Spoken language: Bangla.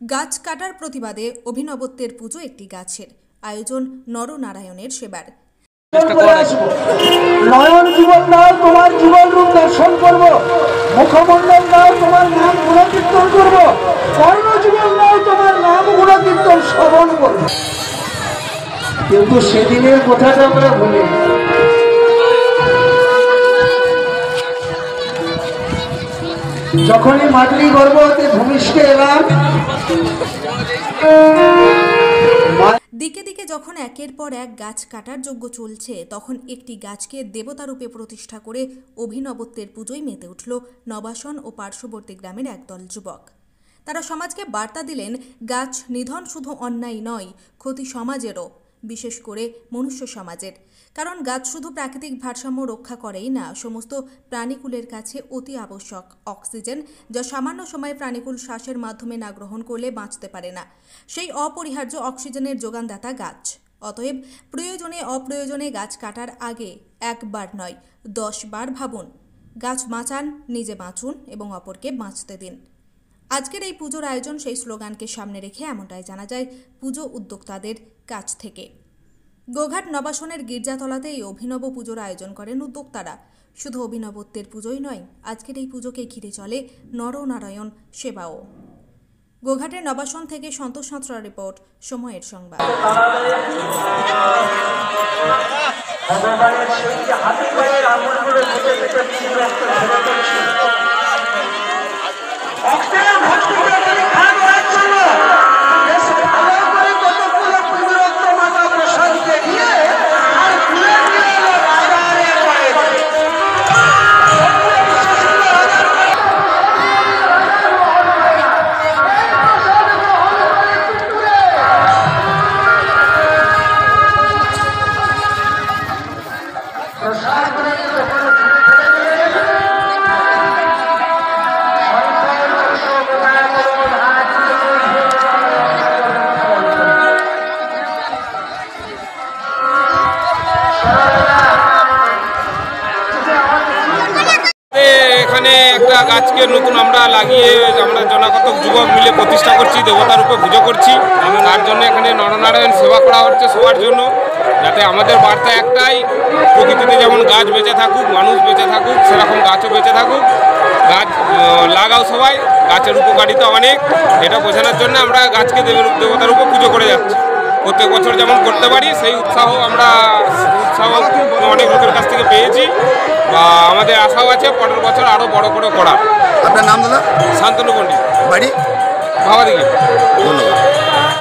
গাছ কাটার প্রতিবাদে অভিনবত্বের পুজো একটি গাছের আয়োজন নরনারায়ণের সেবার। নয়ন জীবন দাও তোমার জীবন রূপ দর্শন করব। মুখমণ্ডল দাও তোমার নাম গুণকীর্তন করব। কর্ণ জীবন দাও তোমার নাম গুণকীর্তন শ্রবণ করব। কিন্তু সেদিনের কথাটা আমরা ভুলি। যখনই মাতৃ গর্ভ হতে ভূমিষ্ঠে এলাম, দিকে দিকে যখন একের পর এক গাছ কাটার যোগ্য চলছে, তখন একটি গাছকে দেবতারূপে প্রতিষ্ঠা করে অভিনবত্বের পুজোয় মেতে উঠল নবাসন ও পার্শ্ববর্তী গ্রামের একদল যুবক। তারা সমাজকে বার্তা দিলেন, গাছ নিধন শুধু অন্যায় নয়, ক্ষতি সমাজেরও। বিশেষ করে মনুষ্য সমাজের। কারণ গাছ শুধু প্রাকৃতিক ভারসাম্য রক্ষা করেই না, সমস্ত প্রাণীকুলের কাছে অতি আবশ্যক অক্সিজেন, যা সামান্য সময়ে প্রাণীকুল শ্বাসের মাধ্যমে না গ্রহণ করলে বাঁচতে পারে না। সেই অপরিহার্য অক্সিজেনের যোগানদাতা গাছ। অতএব প্রয়োজনে অপ্রয়োজনে গাছ কাটার আগে একবার নয়, দশ বার ভাবুন। গাছ বাঁচান, নিজে বাঁচুন এবং অপরকে বাঁচতে দিন। আজকের এই পুজোর আয়োজন সেই স্লোগানকে সামনে রেখে এমনটাই জানা যায় পুজো উদ্যোক্তাদের কাছ থেকে। গোঘাট নবাসনের গির্জাতলাতে এই অভিনব পুজোর আয়োজন করেন উদ্যোক্তারা। শুধু অভিনবত্বের পুজোই নয়, আজকের এই পুজোকে ঘিরে চলে নরনারায়ণ সেবাও। গোঘাটের নবাসন থেকে সন্তোষ সাঁতরা রিপোর্ট, সময়ের সংবাদ। ভগবানের একটা গাছকে নতুন আমরা লাগিয়ে আমরা জনাকতক যুবক মিলে প্রতিষ্ঠা করছি, দেবতার উপরে পুজো করছি। তার জন্য এখানে নরনারায়ণ সেবা করা হচ্ছে সবার জন্য, যাতে আমাদের বার্তা একটাই, প্রকৃতিতে যেমন গাছ বেঁচে থাকুক, মানুষ বেঁচে থাকুক, সেরকম গাছও বেঁচে থাকুক। গাছ লাগাও সবাই, গাছের উপকারিতা অনেক। এটা বোঝানোর জন্য আমরা গাছকে দেব- দেবতার উপর পুজো করে যাচ্ছি। প্রত্যেক বছর যেমন করতে পারি, সেই উৎসাহ আমরা উৎসাহ অনেক লোকের কাছ থেকে পেয়েছি। বা আমাদের আশাও আছে পরের বছর আরও বড় করে করা। আপনার নাম দাদা? শান্তনু পণ্ডিত বাড়ি? ভাবা দেখি ধন্যবাদ।